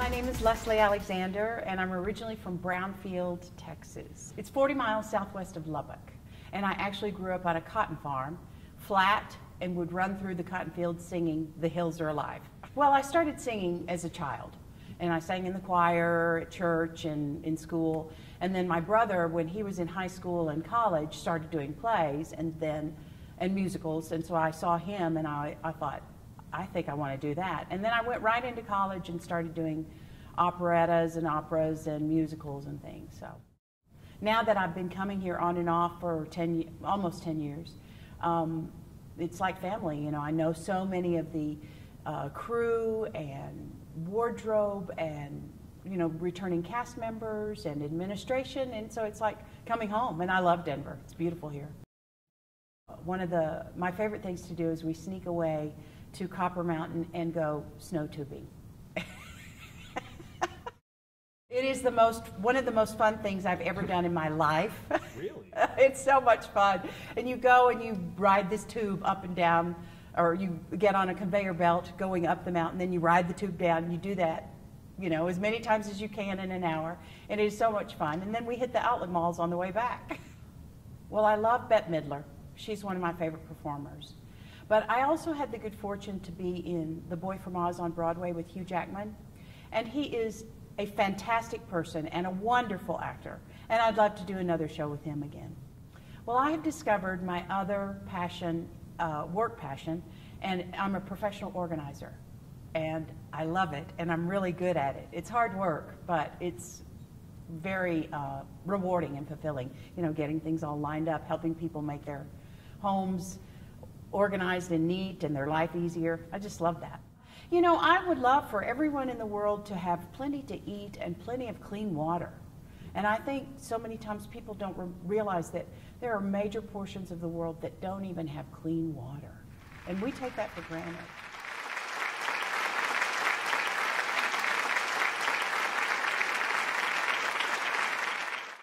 My name is Leslie Alexander, and I'm originally from Brownfield, Texas. It's 40 miles southwest of Lubbock. And I actually grew up on a cotton farm, flat, and would run through the cotton fields singing The Hills Are Alive. Well, I started singing as a child, and I sang in the choir at church and in school. And then my brother, when he was in high school and college, started doing plays and then and musicals. And so I saw him, and I, I thought, I think I want to do that. And then I went right into college and started doing operettas and operas and musicals and things. So now that I've been coming here on and off for 10, almost 10 years, um, it's like family. You know, I know so many of the uh, crew and wardrobe and you know returning cast members and administration, and so it's like coming home. And I love Denver. It's beautiful here. One of the my favorite things to do is we sneak away to Copper Mountain and go snow tubing. it is the most one of the most fun things I've ever done in my life. Really? it's so much fun. And you go and you ride this tube up and down or you get on a conveyor belt going up the mountain, then you ride the tube down, and you do that, you know, as many times as you can in an hour, and it is so much fun. And then we hit the outlet malls on the way back. well, I love Bette Midler. She's one of my favorite performers. But I also had the good fortune to be in The Boy from Oz on Broadway with Hugh Jackman, and he is a fantastic person and a wonderful actor, and I'd love to do another show with him again. Well, I have discovered my other passion, uh, work passion, and I'm a professional organizer. And I love it, and I'm really good at it. It's hard work, but it's very uh, rewarding and fulfilling. You know, getting things all lined up, helping people make their homes organized and neat and their life easier. I just love that. You know, I would love for everyone in the world to have plenty to eat and plenty of clean water. And I think so many times people don't re- realize that there are major portions of the world that don't even have clean water. And we take that for granted.